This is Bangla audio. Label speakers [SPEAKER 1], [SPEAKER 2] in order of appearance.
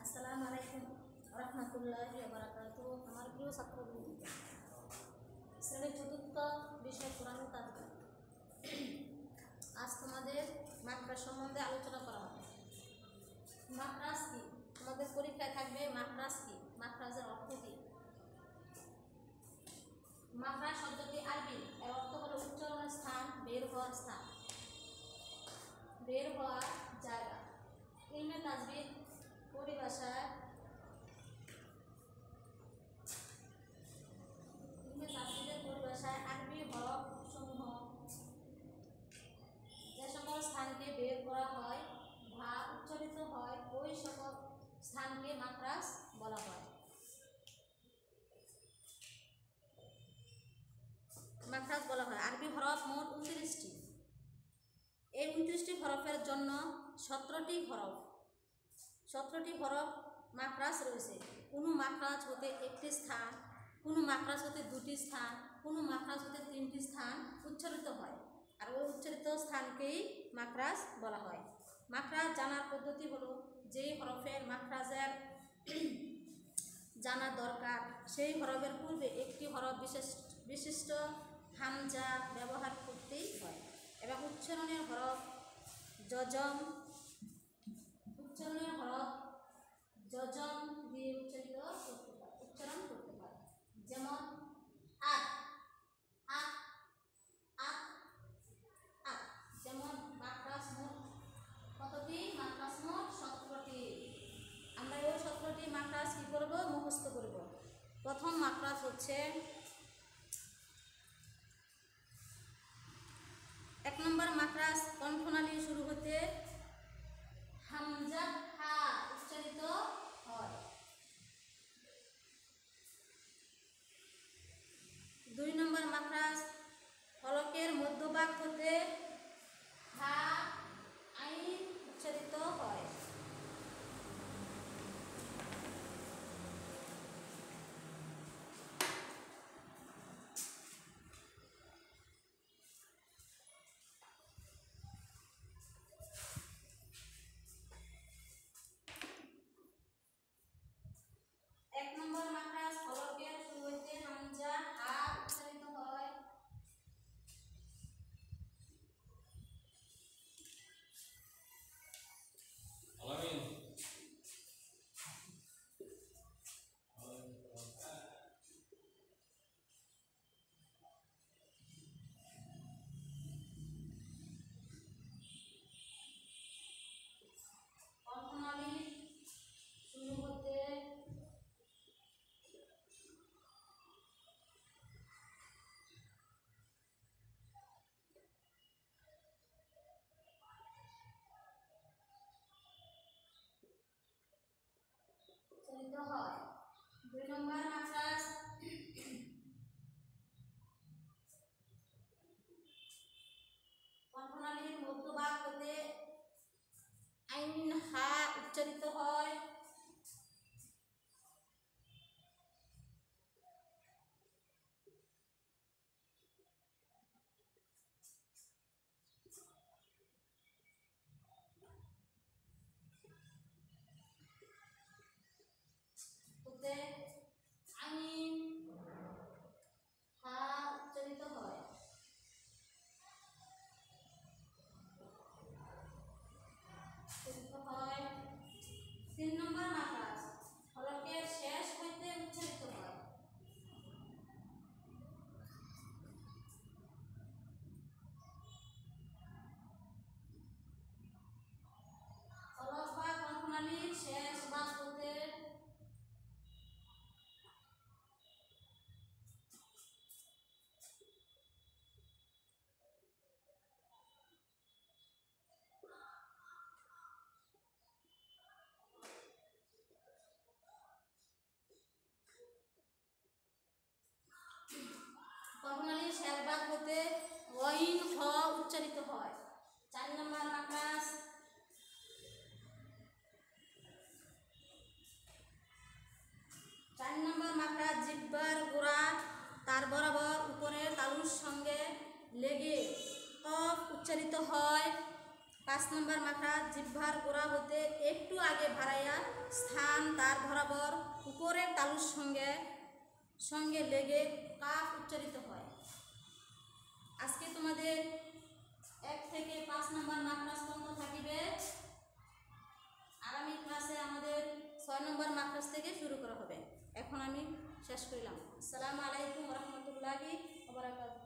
[SPEAKER 1] আসসালামু আলাইকুম রহমতুল্লাহ বারাকাতু আমার প্রিয় ছাত্রবৃন্দ শ্রেণি চতুর্থ বিষয় কোরআন তাজবা আজ তোমাদের মাকড়া সম্বন্ধে আলোচনা করা হবে। মাকড়াস কি? তোমাদের পরীক্ষায় থাকবে মাকড়াস কি? মাকড়াজের অর্থ কি? শব্দটি আরবি এর অর্থ হলো উচ্চারণের স্থান বের হওয়ার স্থান বের হওয়ার জায়গা ইলমে তাজবিদ পরিভাষায় স্থানকে বের করা হয় বা উচ্চারিত হয়, ওই সকল স্থানকে মাকরাস বলা হয়। মাকরাস বলা হয়। আরবি হরফ মোট উনত্রিশটি। এই উনত্রিশটি হরফের জন্য সতেরোটি হরফ সতেরোটি হরফ মাকরাস রয়েছে। কোনো মাকরাজ হতে একটি স্থান, কোনো মাকরাজ হতে দুটি স্থান, কোনো মাকরাজ হতে তিনটি স্থান উচ্চারিত হয়। আর ওই উচ্চারিত স্থানকেই মাকরাজ বলা হয়। মাকরাজ জানার পদ্ধতি হলো যেই হরফের মাকরাজের জানা দরকার, সেই হরফের পূর্বে একটি হরফ বিশেষ, বিশিষ্ট হামজা ব্যবহার করতেই হয়। এবং উচ্চারণের হরফ যজম যজম দিয়ে উচ্চারিত করতে পারে, উচ্চারণ করতে পারে। যেমন, আক আক আক আক। যেমন মাকড়াস মোট কতটি? মাকড়াস মোট সতেরোটি। আমরা ওই সতেরোটি মাকড়াস কী করব? মুখস্থ করব। প্রথম মাকড়াস হচ্ছে এক নম্বর মাকড়াস কণ্ঠনালী শুরু হতে gambaran মলিন হ উচ্চারিত হয়। চার নম্বর আকাশ চার নম্বর মাকড়া জিব্বার গোড়া তার বরাবর উপরের তালুর সঙ্গে লেগে কফ উচ্চারিত হয়। পাঁচ নম্বর মাকড়া জিহ্বার গোড়া হতে একটু আগে ভাড়াইয়া স্থান তার বরাবর উপরের তালুর সঙ্গে সঙ্গে লেগে কাফ উচ্চারিত হয়। আমি শেষ করলাম। আসসালামু আলাইকুম রহমতুল্লাহি ওয়া বারাকাতুহু।